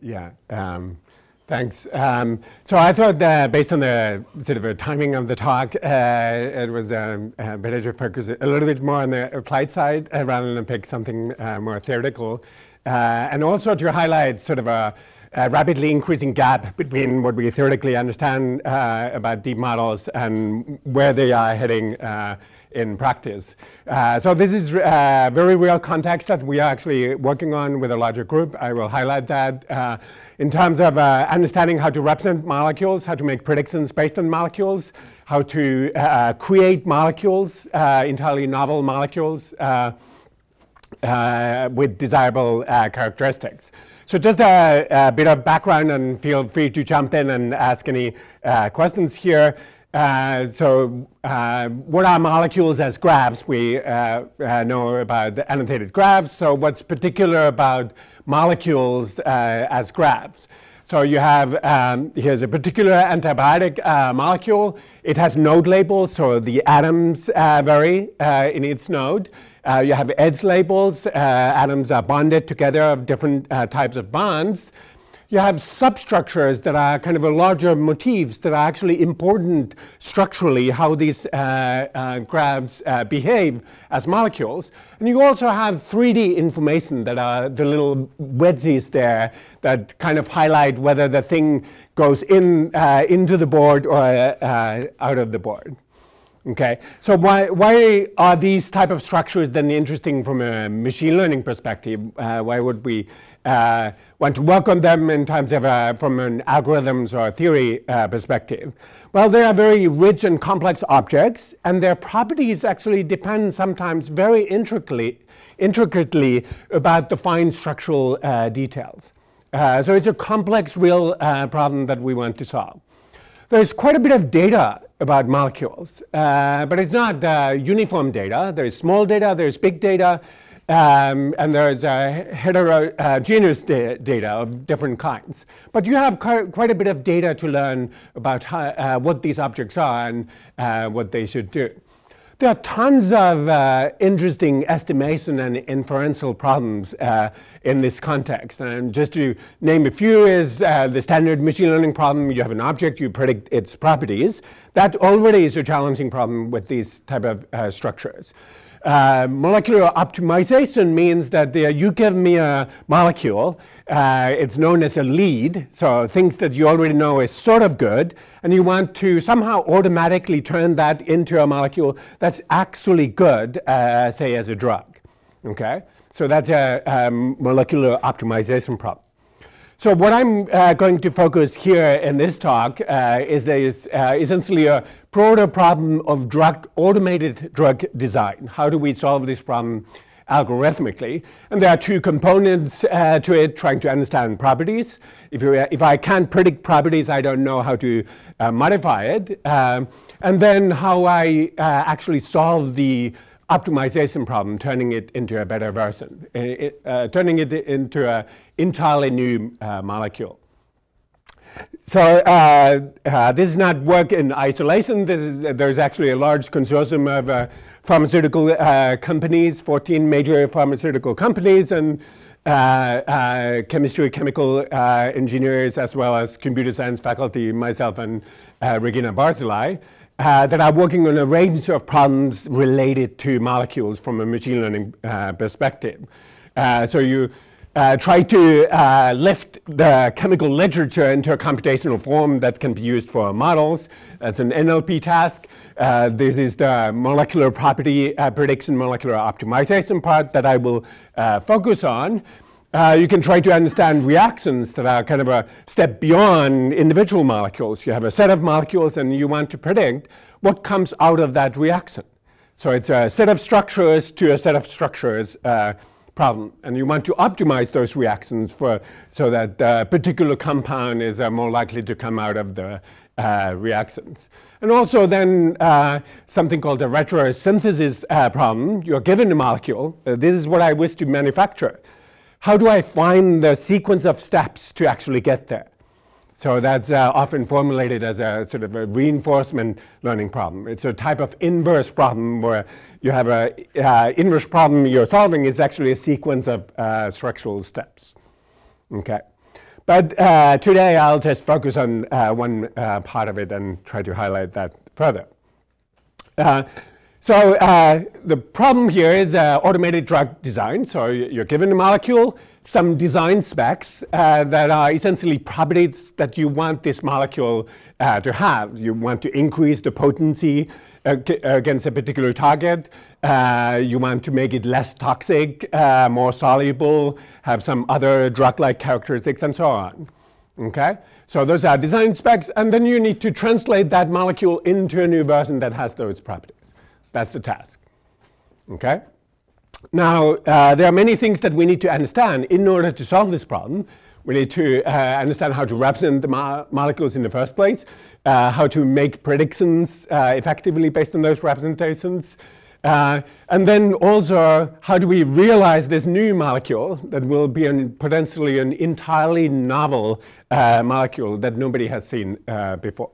Yeah. Um, thanks. Um, so I thought that based on the sort of a timing of the talk, uh, it was um, uh, better to focus a little bit more on the applied side uh, rather than pick something uh, more theoretical. Uh, and also to highlight sort of a, a, rapidly increasing gap between what we theoretically understand about deep models and where they are heading in practice. Uh, so this is a uh, very real context that we are actually working on with a larger group. I will highlight that. Uh, in terms of uh, understanding how to represent molecules, how to make predictions based on molecules, how to uh, create molecules, uh, entirely novel molecules with desirable characteristics. So just a, a, bit of background and feel free to jump in and ask any questions here. Uh, so uh, what are molecules as graphs? We uh, uh know about the annotated graphs. So what's particular about molecules uh, as graphs? So you have, um, here's a particular antibiotic uh, molecule. It has node labels, so the atoms vary in its node. you have edge labels. atoms are bonded together of different types of bonds you have substructures that are kind of a larger motifs that are actually important structurally how these uh, uh, graphs uh, behave as molecules. And you also have 3D information that are the little wedges there that kind of highlight whether the thing goes in uh, into the board or uh, out of the board. Okay, so why, why are these type of structures then interesting from a machine learning perspective? Uh, why would we uh, want to work on them in terms of uh, from an algorithms or theory uh, perspective? Well, they are very rich and complex objects, and their properties actually depend sometimes very intricately, intricately about the fine structural uh, details. Uh, so it's a complex, real problem that we want to solve. There's quite a bit of data about molecules, but it's not uniform data. There's small data, there's big data, um, and there's uh, heterogeneous da data of different kinds. But you have quite a bit of data to learn about how, uh, what these objects are and uh, what they should do. There are tons of uh, interesting estimation and inferential problems uh, in this context. And just to name a few is uh, the standard machine learning problem. You have an object, you predict its properties. That already is a challenging problem with these type of structures. Uh, molecular optimization means that you give me a molecule, uh, it's known as a lead, so things that you already know is sort of good, and you want to somehow automatically turn that into a molecule that's actually good, uh, say as a drug. Okay? So that's a, a molecular optimization problem. So what I'm uh, going to focus here in this talk uh, is there's uh, essentially a broader problem of drug, automated drug design. How do we solve this problem algorithmically? And there are two components uh, to it, trying to understand properties. If, if, I can't predict properties, I don't know how to uh, modify it. Um, and then how I uh, actually solve the optimization problem, turning it into a better version, it, uh, turning it into an entirely new uh, molecule. So uh, uh, this is not work in isolation. Is, there's actually a large consortium of uh, pharmaceutical uh, companies, 14 major pharmaceutical companies, and chemistry, chemical engineers, as well as computer science faculty, myself and Regina Barzilai uh, that are working on a range of problems related to molecules from a machine learning uh, perspective. Uh, so you uh, try to lift the chemical literature into a computational form that can be used for models. That's an NLP task. This is the molecular property prediction, molecular optimization part that I will focus on. Uh, you can try to understand reactions that are kind of a step beyond individual molecules. You have a set of molecules and you want to predict what comes out of that reaction. So it's a set of structures to a set of structures uh, problem. And you want to optimize those reactions for, so that a particular compound is uh, more likely to come out of the uh, reactions. And also then uh, something called a retrosynthesis uh, problem. You're given a molecule. Uh, this is what I wish to manufacture how do I find the sequence of steps to actually get there? So that's uh, often formulated as a sort of a reinforcement learning problem. It's a type of inverse problem where you have an uh, inverse problem you're solving is actually a sequence of uh, structural steps. Okay. But uh, today I'll just focus on uh, one uh, part of it and try to highlight that further. Uh, so uh, the problem here is uh, automated drug design. So you're given a molecule, some design specs uh, that are essentially properties that you want this molecule uh, to have. You want to increase the potency against a particular target. Uh, you want to make it less toxic, uh, more soluble, have some other drug-like characteristics, and so on. Okay? So those are design specs, and then you need to translate that molecule into a new version that has those properties. That's the task. Okay? Now, uh, there are many things that we need to understand in order to solve this problem. We need to uh, understand how to represent the mo molecules in the first place, uh, how to make predictions uh, effectively based on those representations, uh, and then also, how do we realize this new molecule that will be an, potentially an entirely novel uh, molecule that nobody has seen before?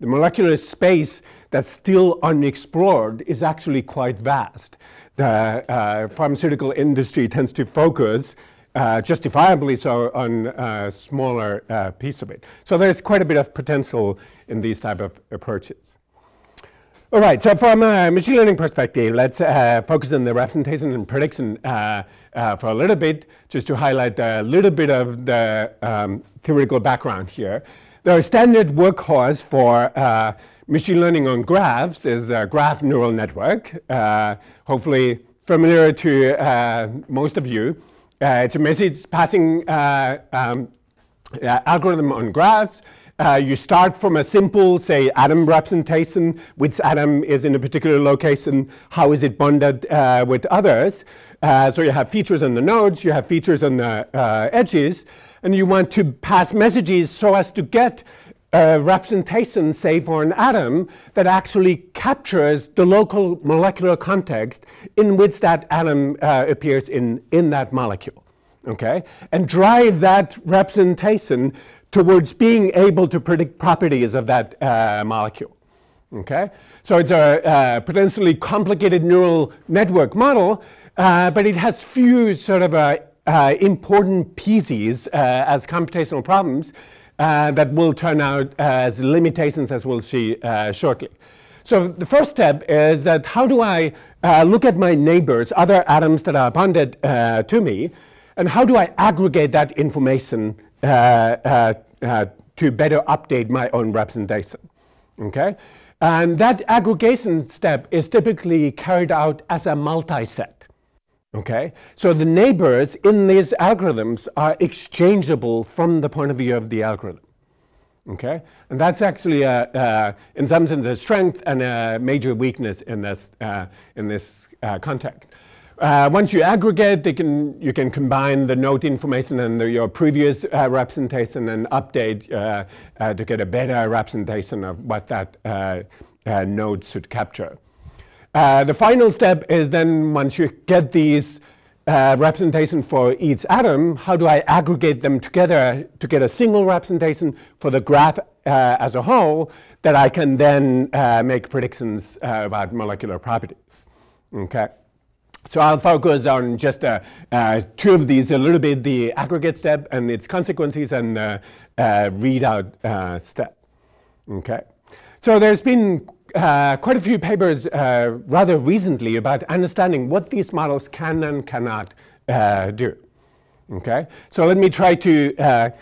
The molecular space that's still unexplored is actually quite vast. The uh, pharmaceutical industry tends to focus uh, justifiably so on a smaller uh, piece of it. So there's quite a bit of potential in these type of approaches. All right, so from a machine learning perspective, let's uh, focus on the representation and prediction uh, uh, for a little bit, just to highlight a little bit of the um, theoretical background here. The standard workhorse for uh, machine learning on graphs is a graph neural network, uh, hopefully familiar to uh, most of you. it's a message passing um, algorithm on graphs. Uh, you start from a simple, say, atom representation. Which atom is in a particular location? How is it bonded uh, with others? Uh, so you have features on the nodes, you have features on the uh, edges, and you want to pass messages so as to get a representation, say, for an atom that actually captures the local molecular context in which that atom uh, appears in, in that molecule. Okay? And drive that representation towards being able to predict properties of that uh, molecule. Okay? So it's a uh, potentially complicated neural network model, uh, but it has few sort of uh, uh, important pieces uh, as computational problems that will turn out as limitations as we'll see shortly. So the first step is that how do I look at my neighbors, other atoms that are bonded to me, and how do I aggregate that information uh, uh, uh, to better update my own representation. Okay? And that aggregation step is typically carried out as a multi-set. Okay? So the neighbors in these algorithms are exchangeable from the point of view of the algorithm. Okay? And that's actually, a, uh, in some sense, a strength and a major weakness in this, uh, in this uh, context. Uh, once you aggregate, can, you can combine the node information and the, your previous uh, representation and update uh, uh to get a better representation of what that uh, uh, node should capture. The final step is then once you get these representation for each atom, how do I aggregate them together to get a single representation for the graph as a whole that I can then make predictions about molecular properties. Okay. So I'll focus on just uh, uh, two of these, a little bit the aggregate step and its consequences and the uh, readout uh, step. Okay. So there's been uh, quite a few papers uh, rather recently about understanding what these models can and cannot do. Okay. So let me try to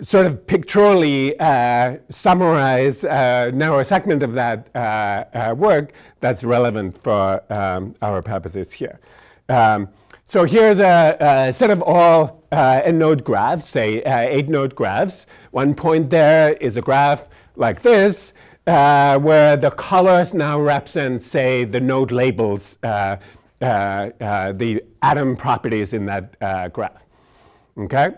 sort of pictorially uh, summarize a narrow segment of that uh, uh, work that's relevant for um, our purposes here. Um, so here's a, a, set of all uh, n-node graphs, say uh, eight-node graphs. One point there is a graph like this, uh, where the colors now represent, say, the node labels, the atom properties in that graph. Okay?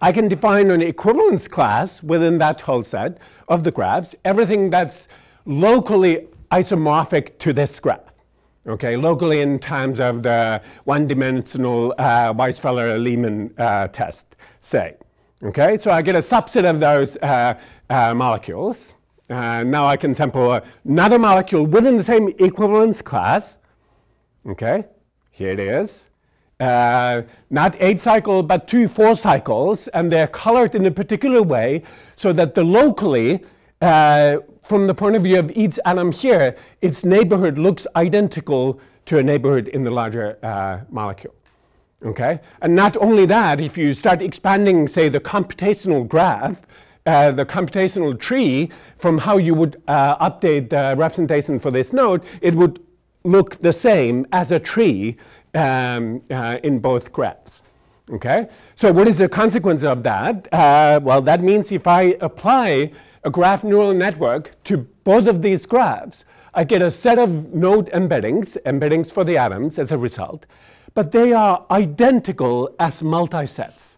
I can define an equivalence class within that whole set of the graphs, everything that's locally isomorphic to this graph. Okay, locally in terms of the one-dimensional uh, Weisfeller-Leman uh, test, say. Okay, so I get a subset of those uh, uh molecules. Uh, now I can sample another molecule within the same equivalence class. Okay, here it is. uh, not eight cycle, but two four cycles, and they're colored in a particular way so that the locally, uh, from the point of view of each atom here, its neighborhood looks identical to a neighborhood in the larger uh, molecule. Okay? And not only that, if you start expanding, say, the computational graph, uh, the computational tree from how you would uh, update the representation for this node, it would look the same as a tree um, uh, in both graphs. Okay? So what is the consequence of that? Uh, well, that means if I apply a graph neural network to both of these graphs, I get a set of node embeddings, embeddings for the atoms as a result, but they are identical as multisets.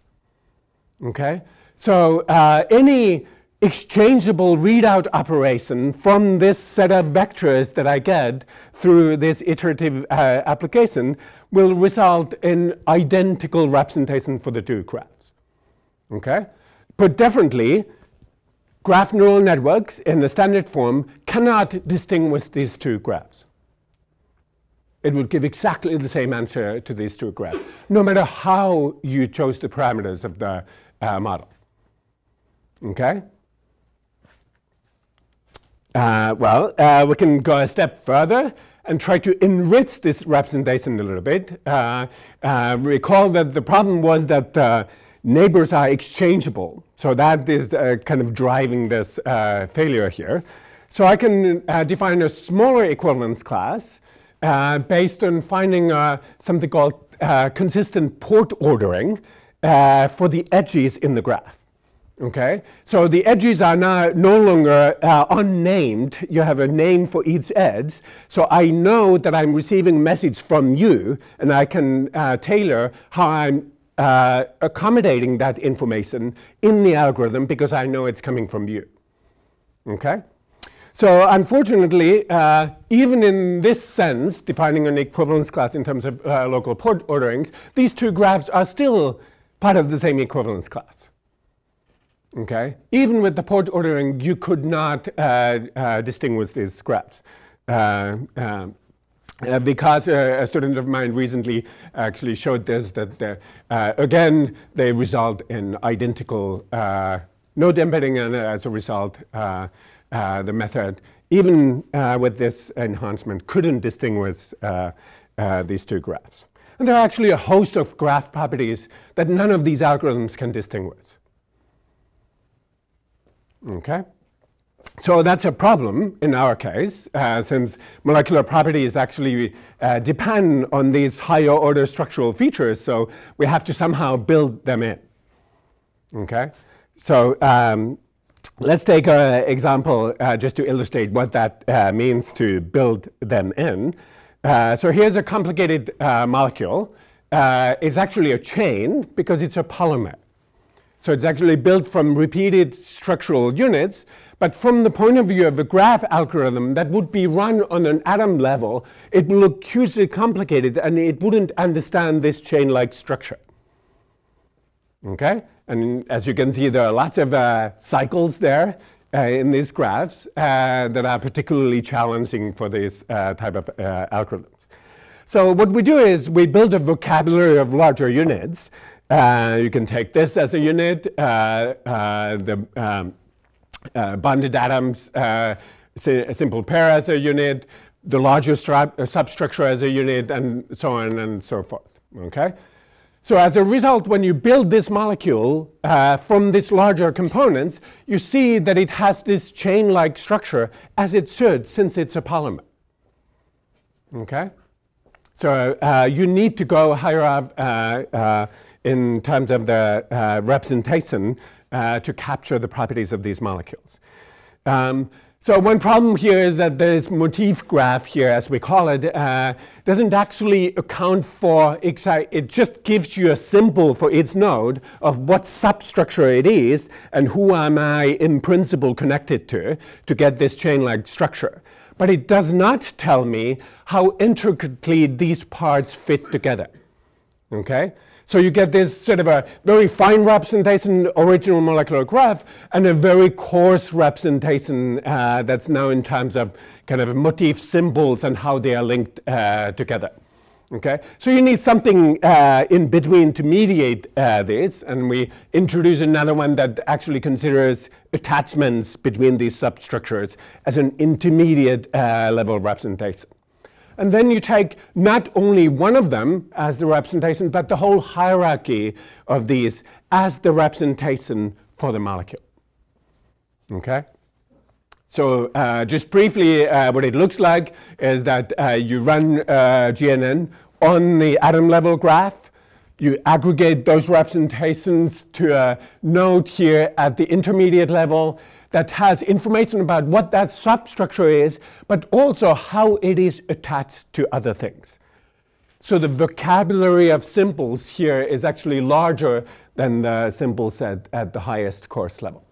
Okay? So uh, any exchangeable readout operation from this set of vectors that I get through this iterative uh, application will result in identical representation for the two graphs. Okay? Put differently, graph neural networks in the standard form cannot distinguish these two graphs. It would give exactly the same answer to these two graphs, no matter how you chose the parameters of the uh, model. Okay? Uh, well, uh, we can go a step further and try to enrich this representation a little bit. Uh, uh recall that the problem was that uh, neighbors are exchangeable. So that is uh, kind of driving this failure here. So I can define a smaller equivalence class based on finding something called consistent port ordering for the edges in the graph. Okay, so the edges are now no longer uh, unnamed. You have a name for each edge. So I know that I'm receiving message from you, and I can uh, tailor how I'm uh, accommodating that information in the algorithm because I know it's coming from you. Okay? So unfortunately, uh, even in this sense, defining an equivalence class in terms of uh, local port orderings, these two graphs are still part of the same equivalence class. Okay? Even with the port ordering, you could not uh, uh, distinguish these graphs. Uh, um, uh, because uh, a student of mine recently actually showed this, that uh, again, they result in identical node embedding, and as a result, the method, even with this enhancement, couldn't distinguish these two graphs. And there are actually a host of graph properties that none of these algorithms can distinguish. Okay? So that's a problem in our case, uh, since molecular properties actually uh, depend on these higher order structural features, so we have to somehow build them in. Okay? So um, let's take an example uh, just to illustrate what that uh, means to build them in. Uh, so here's a complicated uh, molecule. it's actually a chain because it's a polymer. So it's actually built from repeated structural units, but from the point of view of a graph algorithm that would be run on an atom level, it would look hugely complicated and it wouldn't understand this chain-like structure. Okay? And as you can see, there are lots of uh, cycles there uh, in these graphs uh, that are particularly challenging for this uh, type of uh, algorithms. So what we do is we build a vocabulary of larger units uh, you can take this as a unit, uh, uh, the um, uh, bonded atoms, uh, a simple pair as a unit, the larger substructure as a unit, and so on and so forth. Okay? So as a result, when you build this molecule uh, from these larger components, you see that it has this chain-like structure as it should, since it's a polymer. Okay? So uh, you need to go higher up uh, in terms of the uh, representation uh, to capture the properties of these molecules. Um, so one problem here is that this motif graph here, as we call it, uh, doesn't actually account for, it just gives you a symbol for its node of what substructure it is and who am I in principle connected to, to get this chain-like structure. But it does not tell me how intricately these parts fit together, okay? So you get this sort of a very fine representation, original molecular graph, and a very coarse representation uh, that's now in terms of kind of motif symbols and how they are linked uh, together. Okay, so you need something uh, in between to mediate uh, this, and we introduce another one that actually considers attachments between these substructures as an intermediate uh, level representation. And then you take not only one of them as the representation, but the whole hierarchy of these as the representation for the molecule. Okay? So uh, just briefly, uh, what it looks like is that uh, you run uh, GNN on the atom level graph. You aggregate those representations to a node here at the intermediate level that has information about what that substructure is, but also how it is attached to other things. So the vocabulary of symbols here is actually larger than the symbols at, at the highest coarse level.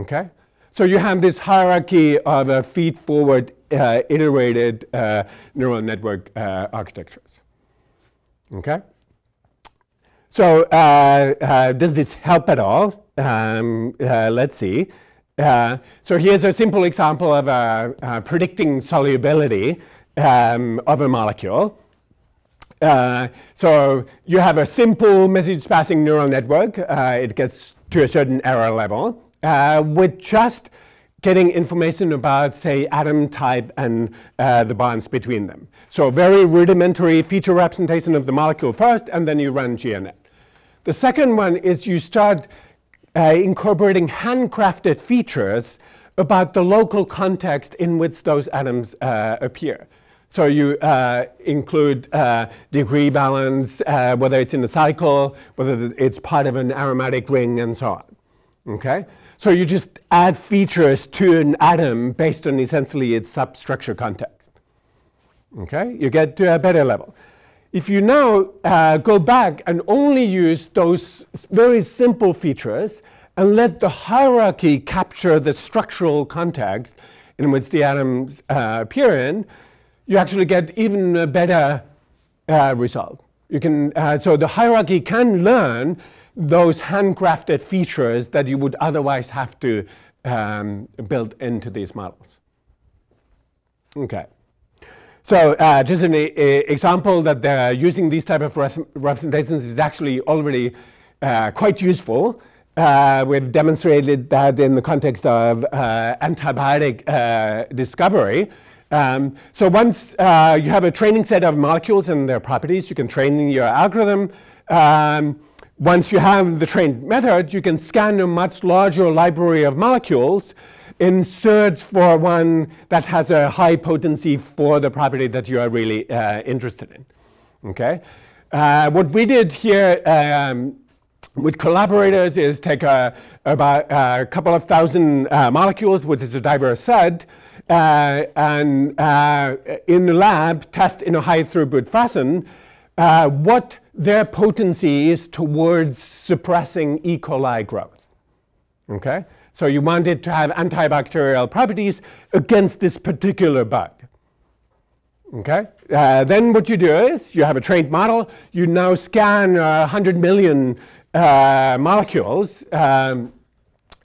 Okay? So you have this hierarchy of a feed-forward uh, iterated uh, neural network uh, architectures. Okay? So uh, uh, does this help at all? Um, uh, let's see. So here's a simple example of predicting solubility um, of a molecule. so you have a simple message passing neural network. it gets to a certain error level uh, with just getting information about, say, atom type and uh, the bonds between them. So very rudimentary feature representation of the molecule first, and then you run GNN. The second one is you start uh, incorporating handcrafted features about the local context in which those atoms uh, appear. So you uh, include uh, degree balance, uh, whether it's in a cycle, whether it's part of an aromatic ring, and so on. Okay? So you just add features to an atom based on essentially its substructure context. Okay, you get to a better level. If you now uh, go back and only use those very simple features and let the hierarchy capture the structural context in which the atoms uh, appear in, you actually get even a better uh, result. You can, uh, so the hierarchy can learn those handcrafted features that you would otherwise have to um, build into these models. Okay. So uh, just an a example that using these type of representations is actually already uh, quite useful. Uh, we've demonstrated that in the context of uh, antibiotic uh, discovery. Um, so once uh, you have a training set of molecules and their properties, you can train your algorithm. Um, once you have the trained method, you can scan a much larger library of molecules in search for one that has a high potency for the property that you are really uh, interested in. Okay? Uh, what we did here um, with collaborators is take a, about a couple of thousand uh, molecules, which is a diverse set, uh, and uh, in the lab test in a high throughput fashion uh, what their potency is towards suppressing E. coli growth. Okay? So you want it to have antibacterial properties against this particular bug. Okay? Uh, then what you do is you have a trained model. You now scan uh, 100 million uh, molecules um,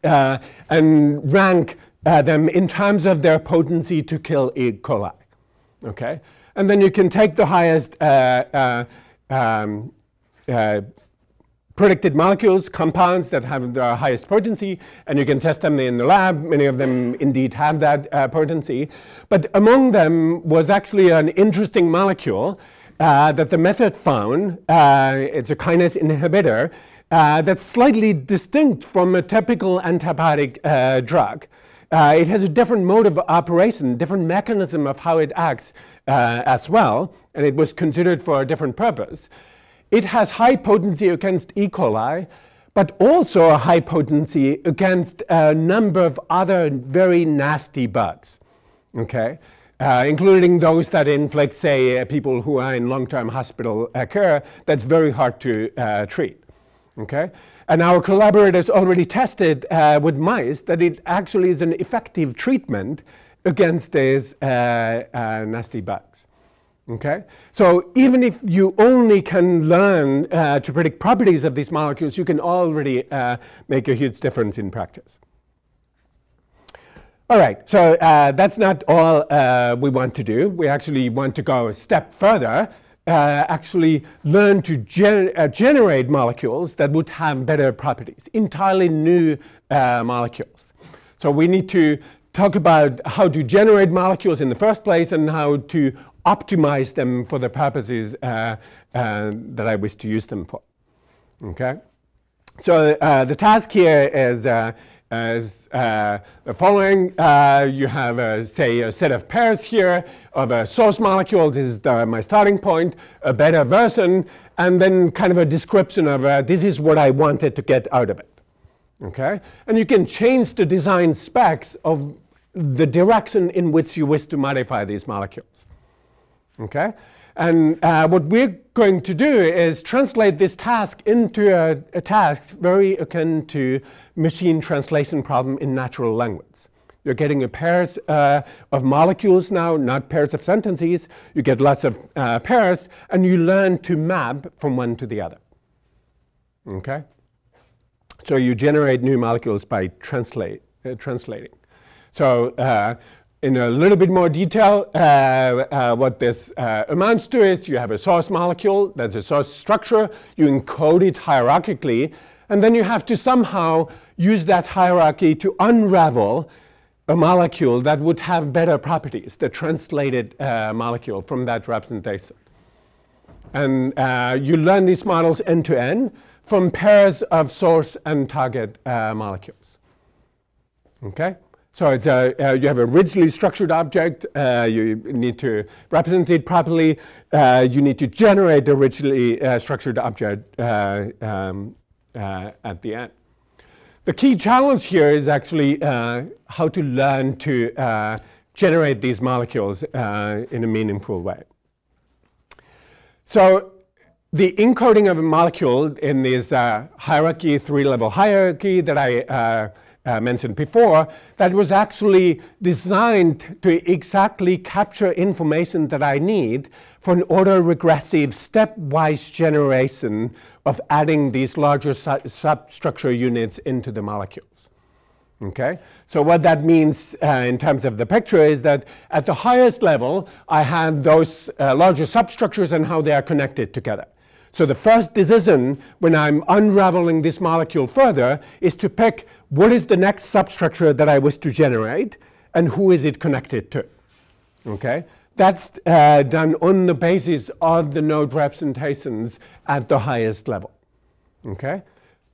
uh, and rank uh, them in terms of their potency to kill E. coli. Okay? And then you can take the highest uh, um, predicted molecules, compounds that have the highest potency, and you can test them in the lab. Many of them indeed have that uh, potency. But among them was actually an interesting molecule uh, that the method found. Uh, it's a kinase inhibitor that's slightly distinct from a typical antibiotic drug. Uh, it has a different mode of operation, different mechanism of how it acts uh, as well, and it was considered for a different purpose. It has high potency against E. coli, but also a high potency against a number of other very nasty bugs, okay? Uh, including those that inflict, say, uh, people who are in long-term hospital uh, care, that's very hard to uh, treat, okay? And our collaborators already tested uh, with mice that it actually is an effective treatment against these uh, uh, nasty bugs. Okay? So even if you only can learn uh, to predict properties of these molecules, you can already uh, make a huge difference in practice. All right, so uh, that's not all we want to do. We actually want to go a step further uh, actually learn to uh, generate molecules that would have better properties, entirely new uh, molecules. So we need to talk about how to generate molecules in the first place and how to optimize them for the purposes uh, uh, that I wish to use them for. Okay? So uh, the task here is as uh, the following. Uh, you have, uh, say, a set of pairs here of a source molecule. This is the, my starting point, a better version, and then kind of a description of uh, this is what I wanted to get out of it. Okay? And you can change the design specs of the direction in which you wish to modify these molecules. Okay? And uh, what we're going to do is translate this task into a, a, task very akin to machine translation problem in natural language. You're getting a pairs uh, of molecules now, not pairs of sentences. You get lots of uh, pairs, and you learn to map from one to the other. Okay? So you generate new molecules by translate, uh, translating. So uh, in a little bit more detail, uh, uh, what this uh, amounts to is you have a source molecule, that's a source structure, you encode it hierarchically, and then you have to somehow use that hierarchy to unravel a molecule that would have better properties, the translated uh, molecule from that representation. And uh, you learn these models end to end from pairs of source and target uh, molecules. Okay? So it's a, uh, you have a rigidly structured object. Uh, you need to represent it properly. Uh, you need to generate the rigidly uh, structured object uh, um, uh, at the end. The key challenge here is actually how to learn to generate these molecules in a meaningful way. So the encoding of a molecule in this hierarchy, three-level hierarchy that I uh, mentioned before, that was actually designed to exactly capture information that I need for an autoregressive stepwise generation of adding these larger su substructure units into the molecules. Okay, so what that means uh, in terms of the picture is that at the highest level, I have those uh, larger substructures and how they are connected together. So the first decision when I'm unraveling this molecule further is to pick what is the next substructure that I wish to generate and who is it connected to. Okay? That's uh, done on the basis of the node representations at the highest level. Okay?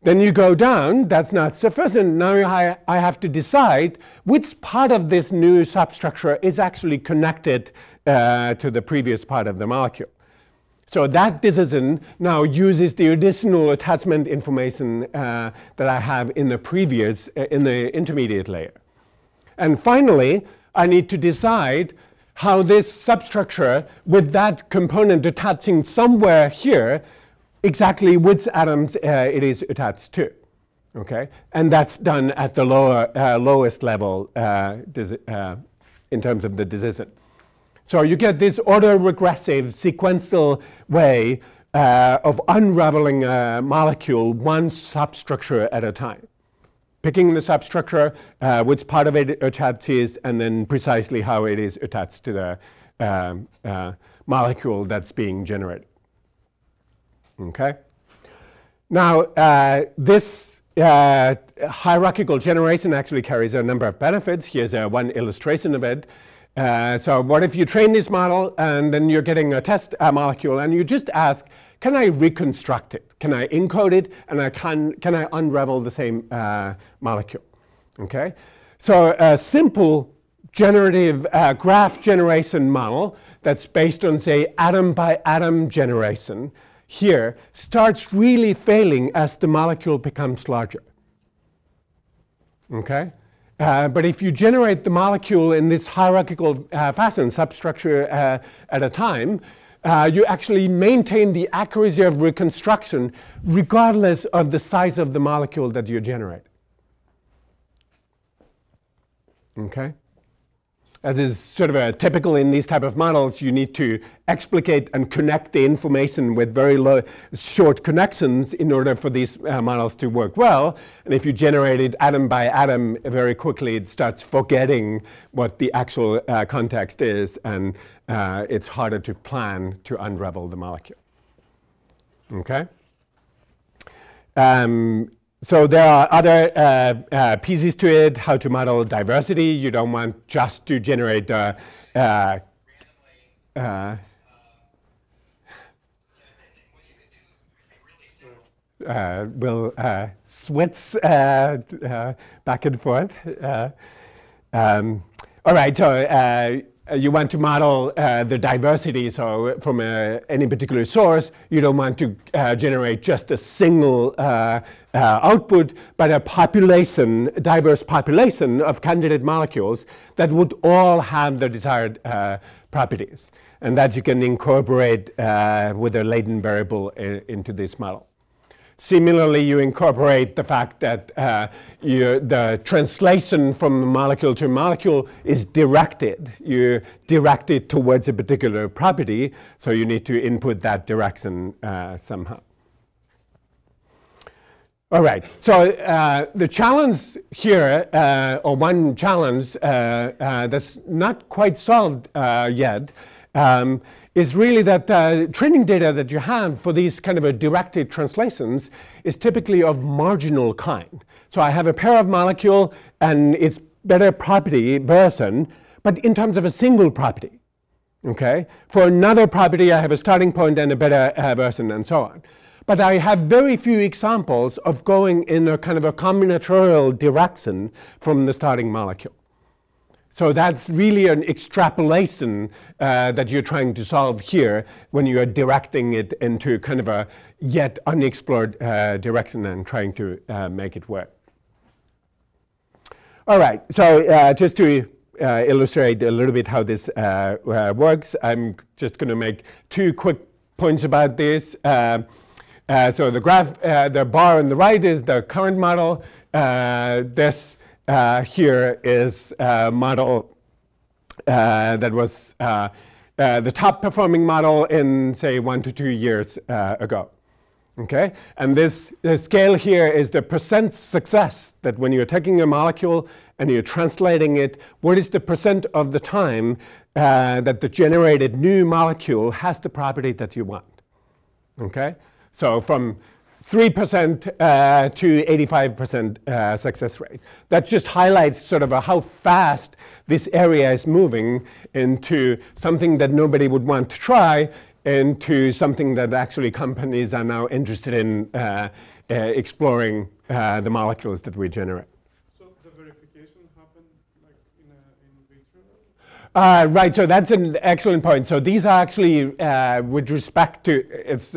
Then you go down, that's not sufficient. Now I, I have to decide which part of this new substructure is actually connected uh, to the previous part of the molecule. So that decision now uses the additional attachment information uh, that I have in the previous, uh, in the intermediate layer. And finally, I need to decide how this substructure with that component attaching somewhere here, exactly which atoms uh, it is attached to. Okay? And that's done at the lower, uh, lowest level uh, uh, in terms of the decision. So you get this autoregressive sequential way uh, of unraveling a molecule one substructure at a time. Picking the substructure, uh, which part of it attaches, and then precisely how it is attached to the um, uh, molecule that's being generated. Okay? Now, uh, this uh, hierarchical generation actually carries a number of benefits. Here's uh, one illustration of it. Uh, so what if you train this model and then you're getting a test uh, molecule and you just ask, can I reconstruct it? Can I encode it and I can, can I unravel the same uh, molecule? Okay, so a simple generative uh, graph generation model that's based on say atom by atom generation here starts really failing as the molecule becomes larger. Okay, uh, but if you generate the molecule in this hierarchical uh, fashion, substructure uh, at a time, uh, you actually maintain the accuracy of reconstruction regardless of the size of the molecule that you generate. Okay? As is sort of a typical in these type of models, you need to explicate and connect the information with very low, short connections in order for these uh, models to work well. And if you generate it atom by atom, very quickly it starts forgetting what the actual uh, context is, and uh, it's harder to plan to unravel the molecule. Okay? Um, so there are other uh, uh, pieces to it, how to model diversity. You don't want just to generate uh, uh, uh, uh will switch back and forth. Um, all right, so you want to model uh, the diversity. So from a, any particular source, you don't want to uh, generate just a single uh, uh, output, but a population, diverse population of candidate molecules that would all have the desired uh, properties. And that you can incorporate with a latent variable into this model. Similarly, you incorporate the fact that uh, you, the translation from molecule to molecule is directed. You direct it towards a particular property, so you need to input that direction uh, somehow. All right, so uh, the challenge here, uh, or one challenge uh, uh, that's not quite solved yet, um, is really that the training data that you have for these kind of a directed translations is typically of marginal kind. So I have a pair of molecule and its better property version, but in terms of a single property. Okay? For another property, I have a starting point and a better uh, version and so on. But I have very few examples of going in a kind of a combinatorial direction from the starting molecule. So that's really an extrapolation uh, that you're trying to solve here when you are directing it into kind of a yet unexplored uh, direction and trying to uh, make it work. All right, so uh, just to uh, illustrate a little bit how this uh, works, I'm just going to make two quick points about this. so the graph, the bar on the right is the current model. this uh, here is a model uh, that was uh, uh, the top performing model in, say, one to two years uh, ago. Okay, and this scale here is the percent success that when you're taking a molecule and you're translating it, what is the percent of the time uh, that the generated new molecule has the property that you want? Okay, so from 3% uh, to 85% uh, success rate. That just highlights sort of how fast this area is moving into something that nobody would want to try into something that actually companies are now interested in uh, uh exploring uh, the molecules that we generate. So the verification happened like in, a, in vitro? Uh, right, so that's an excellent point. So these are actually, with respect to, it's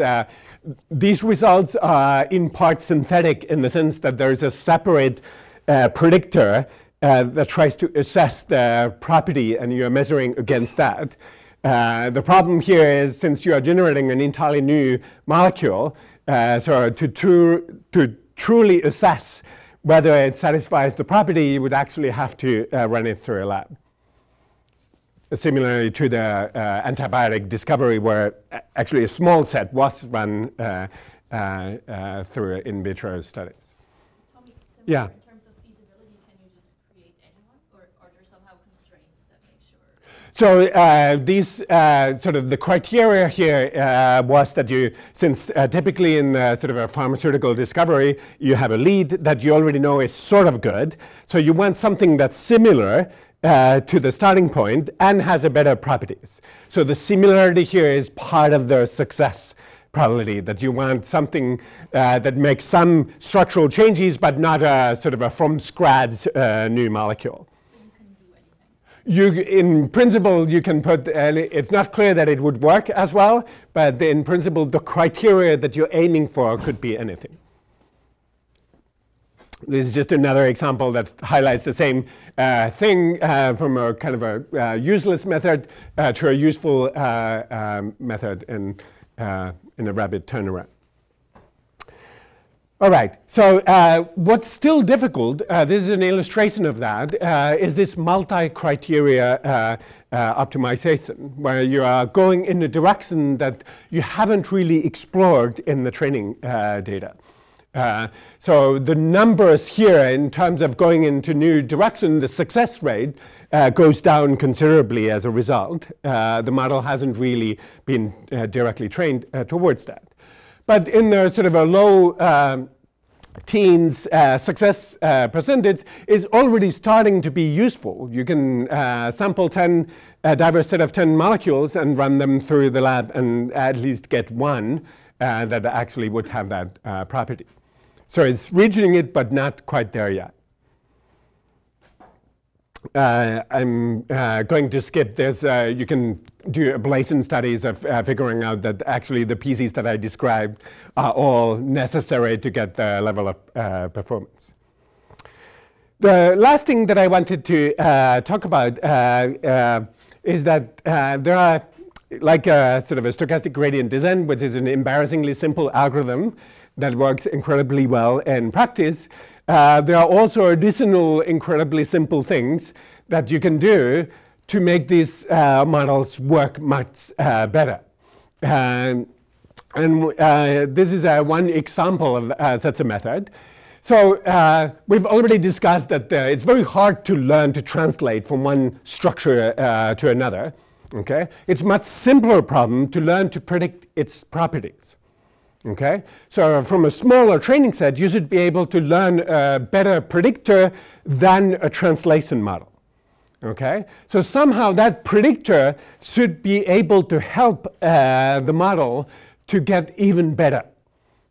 these results are in part synthetic in the sense that there is a separate uh, predictor uh, that tries to assess the property and you're measuring against that. Uh, the problem here is since you are generating an entirely new molecule, uh, so to, to, truly assess whether it satisfies the property, you would actually have to uh, run it through a lab similarly to the uh, antibiotic discovery where actually a small set was run uh, uh, uh through in vitro studies. Tommy, yeah. In terms of feasibility, can you just create anyone or are there somehow constraints that make sure? So uh, these uh, sort of the criteria here was that you, since typically in sort of a pharmaceutical discovery, you have a lead that you already know is sort of good. So you want something that's similar uh, to the starting point and has a better properties. So the similarity here is part of the success probability that you want something uh, that makes some structural changes but not a sort of a from scratch uh, new molecule. You, in principle, you can put, uh, it's not clear that it would work as well, but in principle, the criteria that you're aiming for could be anything. This is just another example that highlights the same uh, thing uh, from a kind of a uh, useless method uh, to a useful uh, um, method in, uh, in a rapid turnaround. All right, so what's still difficult, this is an illustration of that, is this multi-criteria optimization, where you are going in a direction that you haven't really explored in the training uh, so the numbers here in terms of going into new direction, the success rate goes down considerably as a result. the model hasn't really been directly trained towards that. But in the sort of a low um, teens uh, success uh, percentage is already starting to be useful. You can uh, sample 10, a diverse set of 10 molecules and run them through the lab and at least get one uh, that actually would have that uh, property. So it's reaching it, but not quite there yet. Uh, I'm uh, going to skip this. Uh, you can do ablation studies of uh, figuring out that actually the PCs that I described are all necessary to get the level of uh, performance. The last thing that I wanted to uh, talk about is that there are like a sort of a stochastic gradient descent, which is an embarrassingly simple algorithm that works incredibly well in practice. Uh, there are also additional incredibly simple things that you can do to make these uh, models work much uh, better. Um, and uh, this is uh, one example of uh, such a method. So we've already discussed that it's very hard to learn to translate from one structure to another. Okay? It's much simpler problem to learn to predict its properties. Okay, so from a smaller training set, you should be able to learn a better predictor than a translation model. Okay, so somehow that predictor should be able to help uh, the model to get even better.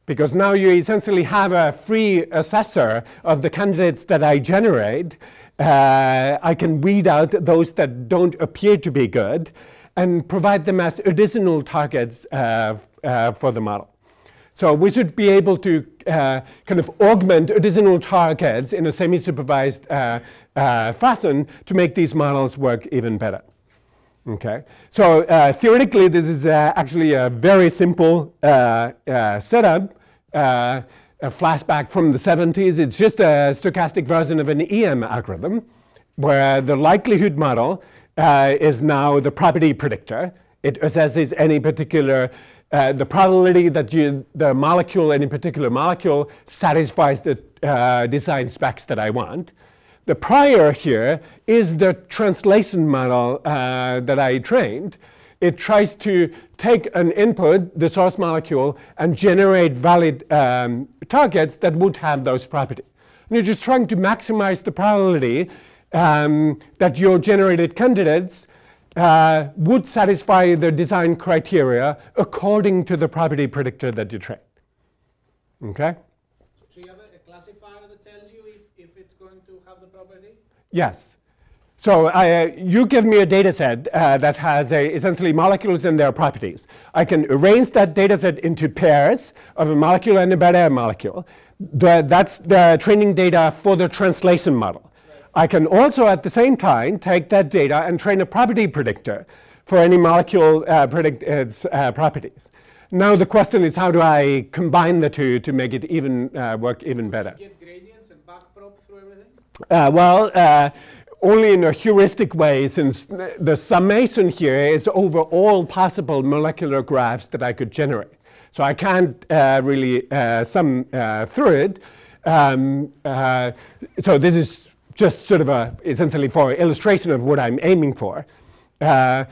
Because now you essentially have a free assessor of the candidates that I generate. Uh, I can weed out those that don't appear to be good and provide them as additional targets uh, uh for the model. So we should be able to uh, kind of augment additional targets in a semi-supervised uh, uh, fashion to make these models work even better. Okay, so uh, theoretically, this is uh, actually a very simple uh, setup. a flashback from the 70s. It's just a stochastic version of an EM algorithm where the likelihood model is now the property predictor. It assesses any particular uh, the probability that you, the molecule, any particular molecule, satisfies the uh, design specs that I want. The prior here is the translation model uh, that I trained. It tries to take an input, the source molecule, and generate valid um, targets that would have those properties. And you're just trying to maximize the probability um, that your generated candidates uh, would satisfy the design criteria according to the property predictor that you trained. Okay? So you have a, classifier that tells you if, if it's going to have the property? Yes. So uh, you give me a data set uh, that has a, essentially molecules and their properties. I can arrange that data set into pairs of a molecule and a beta molecule. The, that's the training data for the translation model. I can also at the same time take that data and train a property predictor for any molecule uh, predict its uh, properties. Now the question is how do I combine the two to make it even uh, work even better? Get gradients and backprop through everything? Uh, well, uh, only in a heuristic way since the summation here is over all possible molecular graphs that I could generate. So I can't uh, really sum through it. Um, so this is just sort of a, essentially for illustration of what I'm aiming for. Uh,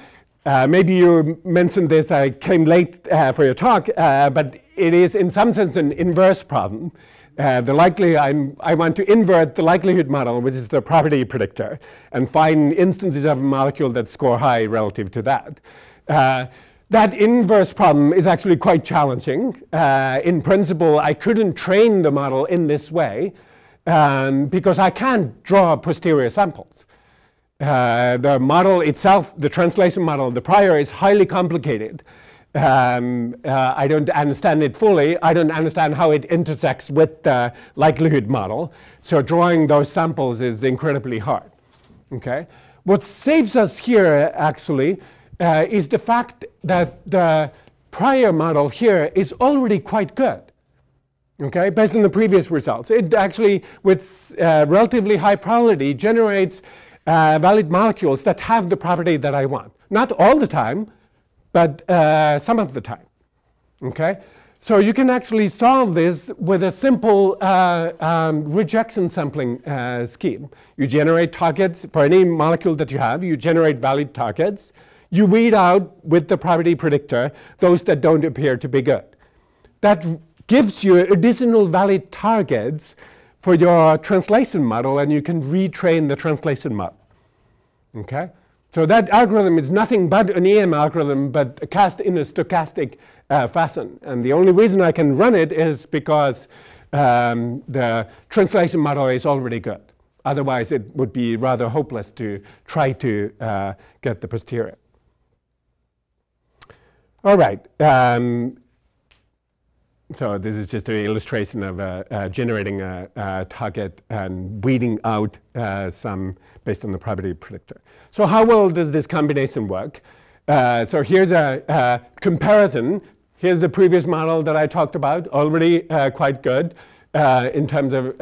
uh, maybe you mentioned this, I came late uh, for your talk, uh, but it is in some sense an inverse problem. Uh, the likely, I'm, I want to invert the likelihood model, which is the property predictor, and find instances of a molecule that score high relative to that. Uh, that inverse problem is actually quite challenging. in principle, I couldn't train the model in this way, um, because I can't draw posterior samples. Uh, the model itself, the translation model, the prior is highly complicated. Um, uh, I don't understand it fully. I don't understand how it intersects with the likelihood model. So drawing those samples is incredibly hard. Okay. What saves us here actually uh, is the fact that the prior model here is already quite good. Okay, based on the previous results. It actually, with uh, relatively high probability, generates uh, valid molecules that have the property that I want. Not all the time, but uh, some of the time. Okay? So you can actually solve this with a simple uh, um, rejection sampling uh, scheme. You generate targets for any molecule that you have, you generate valid targets. You weed out with the property predictor those that don't appear to be good. That gives you additional valid targets for your translation model, and you can retrain the translation model. Okay? So that algorithm is nothing but an EM algorithm, but cast in a stochastic uh, fashion. And the only reason I can run it is because um, the translation model is already good. Otherwise, it would be rather hopeless to try to uh, get the posterior. All right. Um, so this is just an illustration of uh, uh, generating a, a, target and weeding out uh, some based on the property predictor. So how well does this combination work? Uh, so here's a, a, comparison. Here's the previous model that I talked about, already uh, quite good uh, in terms of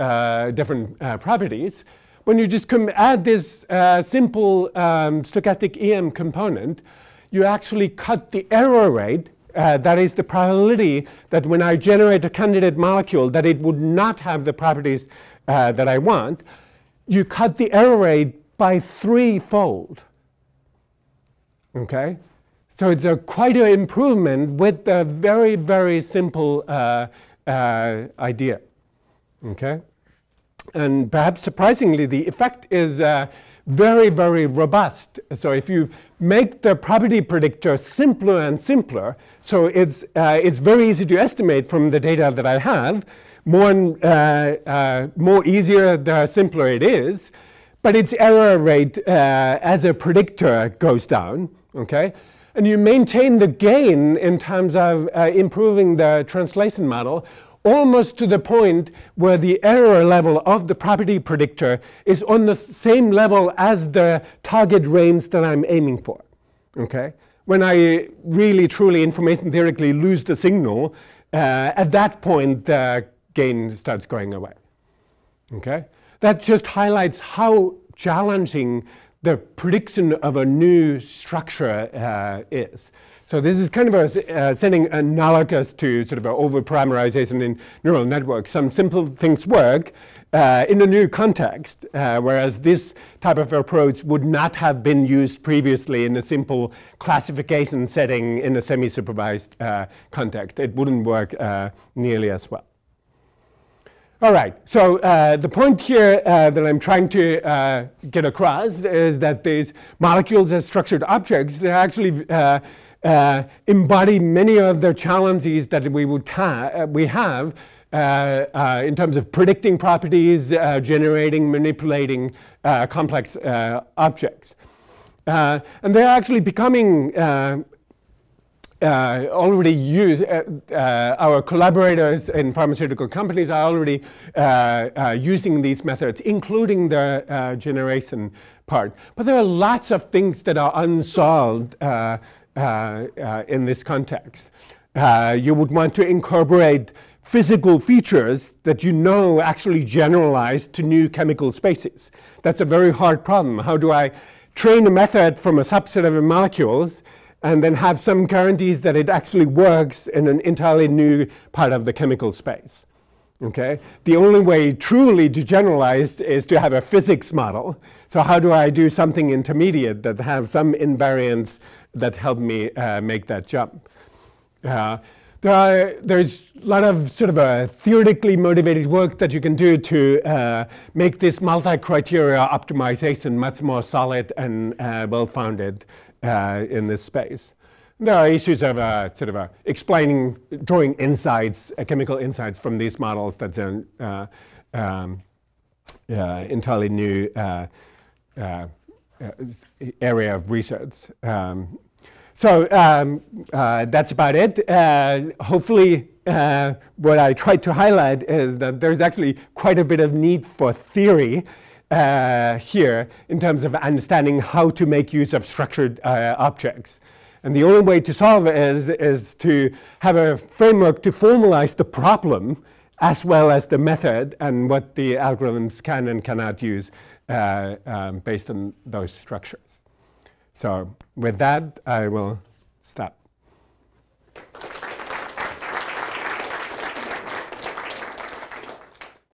different properties. When you just add this simple um, stochastic EM component, you actually cut the error rate uh, that is the probability that when I generate a candidate molecule that it would not have the properties uh, that I want, you cut the error rate by threefold. Okay? So it's a quite an improvement with a very, very simple uh, uh idea. Okay? And perhaps surprisingly, the effect is uh, very, very robust. So if you make the property predictor simpler and simpler, so it's, uh, it's very easy to estimate from the data that I have, more, uh, uh, more easier the simpler it is, but its error rate uh, as a predictor goes down, okay? And you maintain the gain in terms of uh, improving the translation model almost to the point where the error level of the property predictor is on the same level as the target range that I'm aiming for. Okay? When I really, truly, information theoretically lose the signal, uh, at that point the gain starts going away. Okay? That just highlights how challenging the prediction of a new structure uh, is. So this is kind of a, uh, setting analogous to sort of over-parameterization in neural networks. Some simple things work uh, in a new context, uh, whereas this type of approach would not have been used previously in a simple classification setting in a semi-supervised uh, context. It wouldn't work uh, nearly as well. All right, so uh, the point here uh, that I'm trying to uh, get across is that these molecules as structured objects, they're actually uh, embody many of the challenges that we, would ha uh, we have uh, uh, in terms of predicting properties, generating, manipulating complex objects. and they're actually becoming uh, already use, uh, uh, our collaborators in pharmaceutical companies are already using these methods, including the generation part. But there are lots of things that are unsolved in this context. Uh, you would want to incorporate physical features that you know actually generalize to new chemical spaces. That's a very hard problem. How do I train a method from a subset of molecules and then have some guarantees that it actually works in an entirely new part of the chemical space? Okay? The only way truly to generalize is to have a physics model. So how do I do something intermediate that have some invariance that help me uh, make that jump? Uh, there are, there's a lot of sort of a theoretically motivated work that you can do to uh, make this multi-criteria optimization much more solid and uh, well-founded uh, in this space. There are issues of uh, sort of uh, explaining, drawing insights, uh, chemical insights from these models that's an uh, um, uh, entirely new uh, area of research. Um, so um, that's about it. hopefully, what I tried to highlight is that there's actually quite a bit of need for theory here in terms of understanding how to make use of structured objects. And the only way to solve it is, is to have a framework to formalize the problem as well as the method and what the algorithms can and cannot use uh, um, based on those structures. So with that, I will stop.